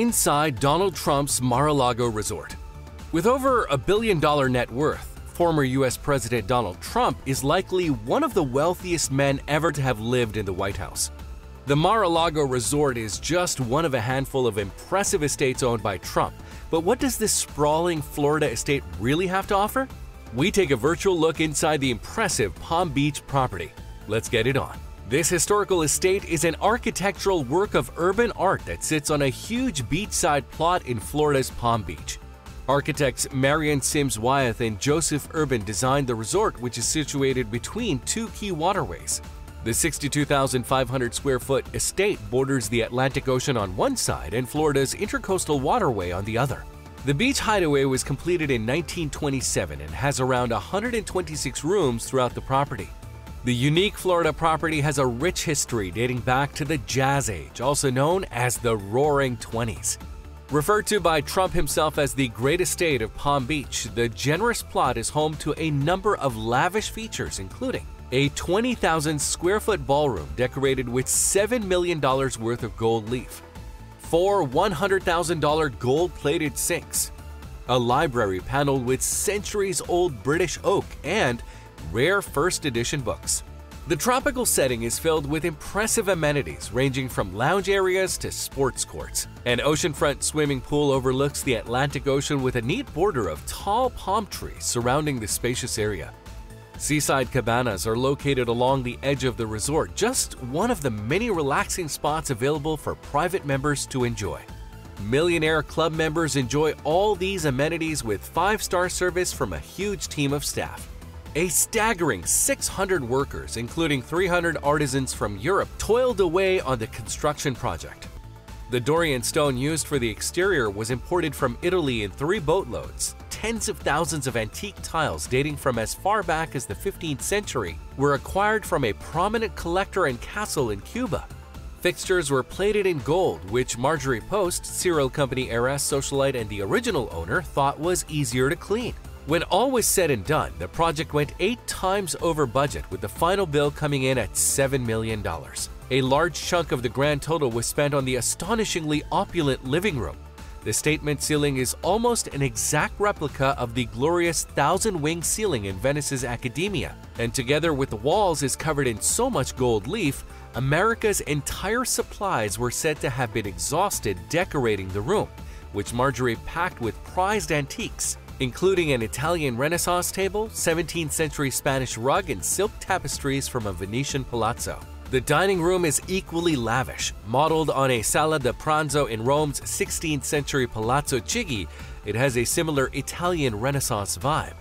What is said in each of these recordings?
inside Donald Trump's Mar-a-Lago resort. With over a billion dollar net worth, former US President Donald Trump is likely one of the wealthiest men ever to have lived in the White House. The Mar-a-Lago resort is just one of a handful of impressive estates owned by Trump. But what does this sprawling Florida estate really have to offer? We take a virtual look inside the impressive Palm Beach property. Let's get it on. This historical estate is an architectural work of urban art that sits on a huge beachside plot in Florida's Palm Beach. Architects Marion Sims Wyeth and Joseph Urban designed the resort, which is situated between two key waterways. The 62,500 square foot estate borders the Atlantic Ocean on one side and Florida's Intercoastal Waterway on the other. The beach hideaway was completed in 1927 and has around 126 rooms throughout the property. The unique Florida property has a rich history dating back to the Jazz Age, also known as the Roaring Twenties. Referred to by Trump himself as the Great Estate of Palm Beach, the generous plot is home to a number of lavish features, including a 20,000 square foot ballroom decorated with $7 million worth of gold leaf, four $100,000 gold plated sinks, a library paneled with centuries old British oak, and rare first edition books. The tropical setting is filled with impressive amenities ranging from lounge areas to sports courts. An oceanfront swimming pool overlooks the Atlantic Ocean with a neat border of tall palm trees surrounding the spacious area. Seaside cabanas are located along the edge of the resort, just one of the many relaxing spots available for private members to enjoy. Millionaire Club members enjoy all these amenities with five star service from a huge team of staff. A staggering 600 workers, including 300 artisans from Europe, toiled away on the construction project. The Dorian stone used for the exterior was imported from Italy in three boatloads. Tens of thousands of antique tiles dating from as far back as the 15th century were acquired from a prominent collector and castle in Cuba. Fixtures were plated in gold, which Marjorie Post, cereal company heiress, socialite, and the original owner, thought was easier to clean. When all was said and done, the project went eight times over budget, with the final bill coming in at $7 million. A large chunk of the grand total was spent on the astonishingly opulent living room. The statement ceiling is almost an exact replica of the glorious thousand wing ceiling in Venice's Academia, and together with the walls is covered in so much gold leaf, America's entire supplies were said to have been exhausted decorating the room, which Marjorie packed with prized antiques including an Italian Renaissance table, 17th century Spanish rug, and silk tapestries from a Venetian palazzo. The dining room is equally lavish. Modeled on a sala da pranzo in Rome's 16th century Palazzo Chigi, it has a similar Italian Renaissance vibe.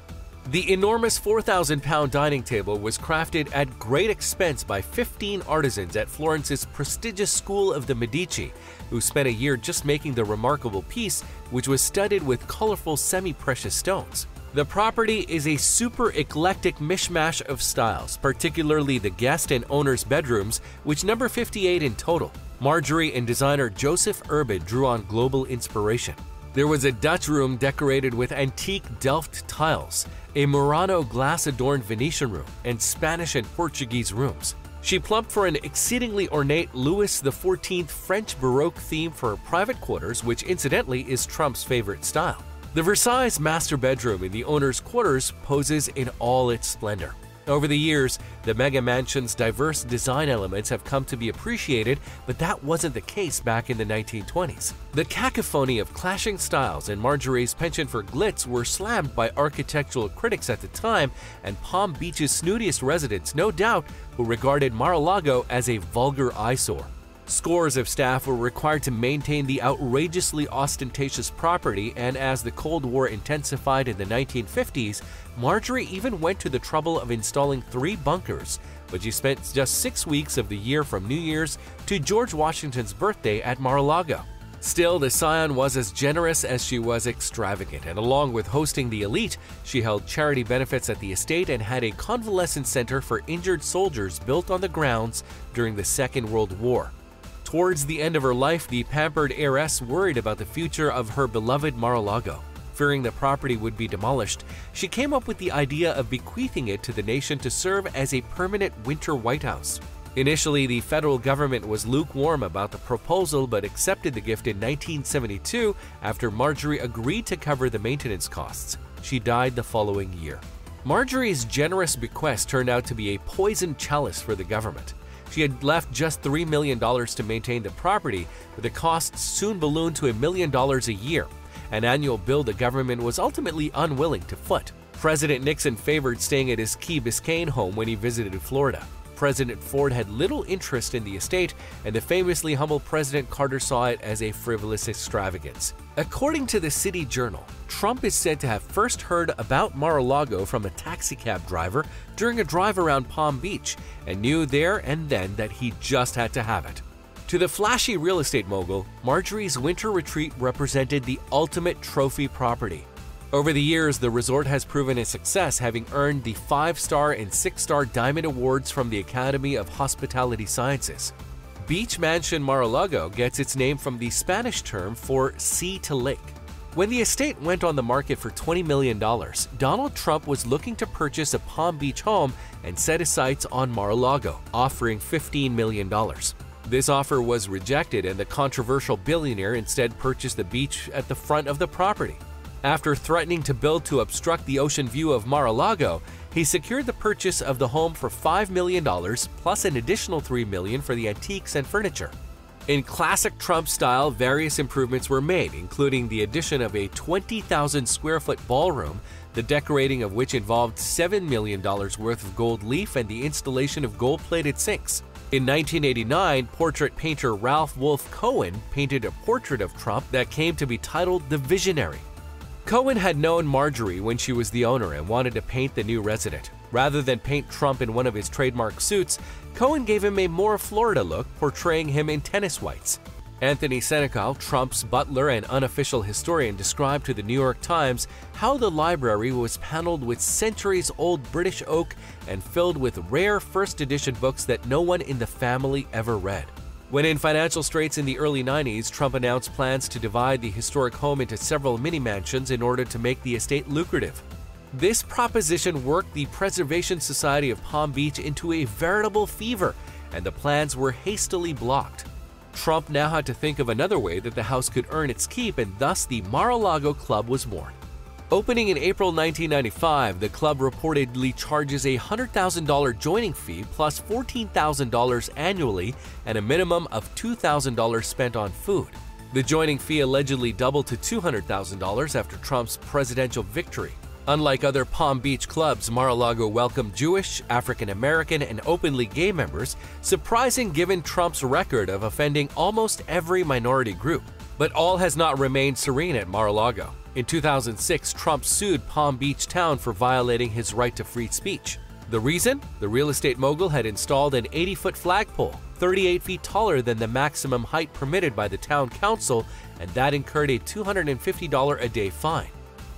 The enormous 4,000 pound dining table was crafted at great expense by 15 artisans at Florence's prestigious School of the Medici, who spent a year just making the remarkable piece, which was studded with colorful semi precious stones. The property is a super eclectic mishmash of styles, particularly the guest and owner's bedrooms, which number 58 in total. Marjorie and designer Joseph Urban drew on global inspiration. There was a Dutch room decorated with antique Delft tiles, a Murano glass adorned Venetian room, and Spanish and Portuguese rooms. She plumped for an exceedingly ornate Louis XIV French Baroque theme for her private quarters, which incidentally is Trump's favorite style. The Versailles master bedroom in the owner's quarters poses in all its splendor. Over the years, the mega mansion's diverse design elements have come to be appreciated, but that wasn't the case back in the 1920s. The cacophony of clashing styles and Marjorie's penchant for glitz were slammed by architectural critics at the time, and Palm Beach's snootiest residents, no doubt, who regarded Mar-a-Lago as a vulgar eyesore. Scores of staff were required to maintain the outrageously ostentatious property, and as the Cold War intensified in the 1950s, Marjorie even went to the trouble of installing three bunkers, but she spent just six weeks of the year from New Year's to George Washington's birthday at Mar-a-Lago. Still, the Scion was as generous as she was extravagant, and along with hosting the elite, she held charity benefits at the estate and had a convalescent center for injured soldiers built on the grounds during the Second World War. Towards the end of her life, the pampered heiress worried about the future of her beloved Mar-a-Lago. Fearing the property would be demolished, she came up with the idea of bequeathing it to the nation to serve as a permanent winter White House. Initially, the federal government was lukewarm about the proposal but accepted the gift in 1972 after Marjorie agreed to cover the maintenance costs. She died the following year. Marjorie's generous bequest turned out to be a poison chalice for the government. She had left just $3 million to maintain the property, but the costs soon ballooned to a million dollars a year, an annual bill the government was ultimately unwilling to foot. President Nixon favored staying at his Key Biscayne home when he visited Florida. President Ford had little interest in the estate, and the famously humble President Carter saw it as a frivolous extravagance. According to the City Journal, Trump is said to have first heard about Mar-a-Lago from a taxicab driver during a drive around Palm Beach and knew there and then that he just had to have it. To the flashy real estate mogul, Marjorie's winter retreat represented the ultimate trophy property. Over the years, the resort has proven a success, having earned the 5-star and 6-star Diamond Awards from the Academy of Hospitality Sciences. Beach Mansion Mar-a-Lago gets its name from the Spanish term for sea to lake. When the estate went on the market for $20 million, Donald Trump was looking to purchase a Palm Beach home and set his sights on Mar-a-Lago, offering $15 million. This offer was rejected and the controversial billionaire instead purchased the beach at the front of the property. After threatening to build to obstruct the ocean view of Mar-a-Lago, he secured the purchase of the home for $5 million plus an additional 3 million for the antiques and furniture. In classic Trump style, various improvements were made, including the addition of a 20,000 square foot ballroom, the decorating of which involved $7 million worth of gold leaf and the installation of gold plated sinks. In 1989, portrait painter Ralph Wolfe Cowan painted a portrait of Trump that came to be titled The Visionary. Cowan had known Marjorie when she was the owner and wanted to paint the new resident. Rather than paint Trump in one of his trademark suits, Cowan gave him a more Florida look, portraying him in tennis whites. Anthony Senecal, Trump's butler and unofficial historian, described to the New York Times how the library was paneled with centuries old British oak and filled with rare first edition books that no one in the family ever read. When in financial straits in the early 90s, Trump announced plans to divide the historic home into several mini mansions in order to make the estate lucrative. This proposition worked the Preservation Society of Palm Beach into a veritable fever, and the plans were hastily blocked. Trump now had to think of another way that the house could earn its keep, and thus the Mar-a-Lago Club was born. Opening in April 1995, the club reportedly charges a $100,000 joining fee plus $14,000 annually and a minimum of $2,000 spent on food. The joining fee allegedly doubled to $200,000 after Trump's presidential victory. Unlike other Palm Beach clubs, Mar-a-Lago welcomed Jewish, African American, and openly gay members, surprising given Trump's record of offending almost every minority group. But all has not remained serene at Mar-a-Lago. In 2006, Trump sued Palm Beach Town for violating his right to free speech. The reason? The real estate mogul had installed an 80 foot flagpole, 38 feet taller than the maximum height permitted by the town council, and that incurred a $250 a day fine.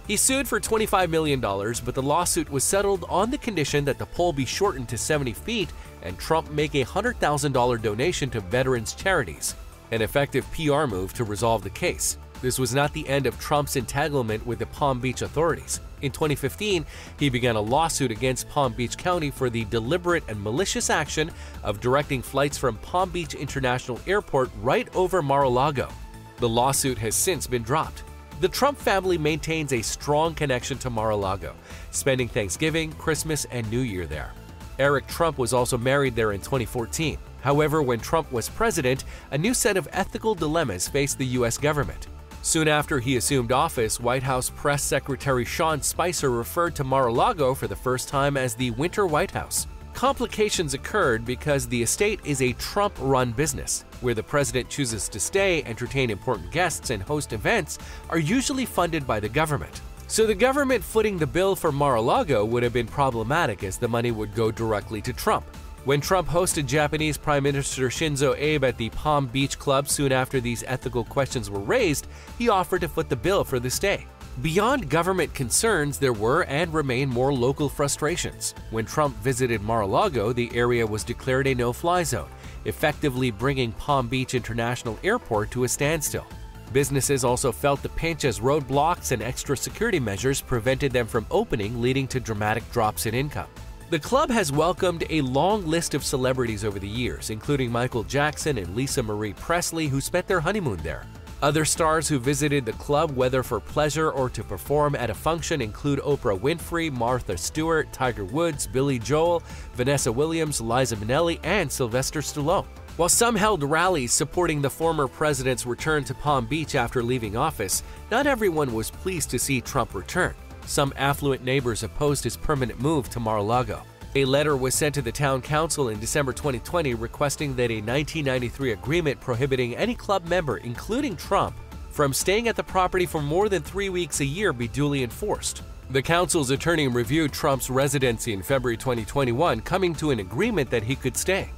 He sued for $25 million, but the lawsuit was settled on the condition that the pole be shortened to 70 feet and Trump make a $100,000 donation to veterans charities, an effective PR move to resolve the case. This was not the end of Trump's entanglement with the Palm Beach authorities. In 2015, he began a lawsuit against Palm Beach County for the deliberate and malicious action of directing flights from Palm Beach International Airport right over Mar-a-Lago. The lawsuit has since been dropped. The Trump family maintains a strong connection to Mar-a-Lago, spending Thanksgiving, Christmas, and New Year there. Eric Trump was also married there in 2014. However, when Trump was president, a new set of ethical dilemmas faced the U.S. government. Soon after he assumed office, White House Press Secretary Sean Spicer referred to Mar-a-Lago for the first time as the Winter White House. Complications occurred because the estate is a Trump run business, where the president chooses to stay, entertain important guests, and host events are usually funded by the government. So the government footing the bill for Mar-a-Lago would have been problematic as the money would go directly to Trump. When Trump hosted Japanese Prime Minister Shinzo Abe at the Palm Beach Club soon after these ethical questions were raised, he offered to foot the bill for the stay. Beyond government concerns, there were and remain more local frustrations. When Trump visited Mar-a-Lago, the area was declared a no-fly zone, effectively bringing Palm Beach International Airport to a standstill. Businesses also felt the pinch as roadblocks and extra security measures prevented them from opening, leading to dramatic drops in income. The club has welcomed a long list of celebrities over the years, including Michael Jackson and Lisa Marie Presley, who spent their honeymoon there. Other stars who visited the club, whether for pleasure or to perform at a function, include Oprah Winfrey, Martha Stewart, Tiger Woods, Billy Joel, Vanessa Williams, Liza Minnelli, and Sylvester Stallone. While some held rallies supporting the former president's return to Palm Beach after leaving office, not everyone was pleased to see Trump return. Some affluent neighbors opposed his permanent move to Mar-a-Lago. A letter was sent to the town council in December 2020 requesting that a 1993 agreement prohibiting any club member, including Trump, from staying at the property for more than three weeks a year be duly enforced. The council's attorney reviewed Trump's residency in February 2021, coming to an agreement that he could stay.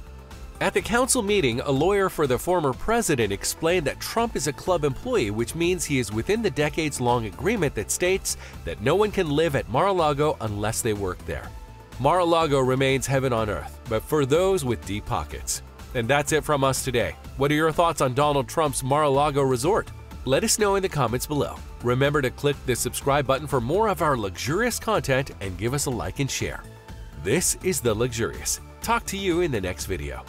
At the council meeting, a lawyer for the former president explained that Trump is a club employee, which means he is within the decades long agreement that states that no one can live at Mar a Lago unless they work there. Mar-a-Lago remains heaven on earth, but for those with deep pockets. And that's it from us today. What are your thoughts on Donald Trump's Mar-a-Lago resort? Let us know in the comments below. Remember to click the subscribe button for more of our luxurious content and give us a like and share. This is The Luxurious. Talk to you in the next video.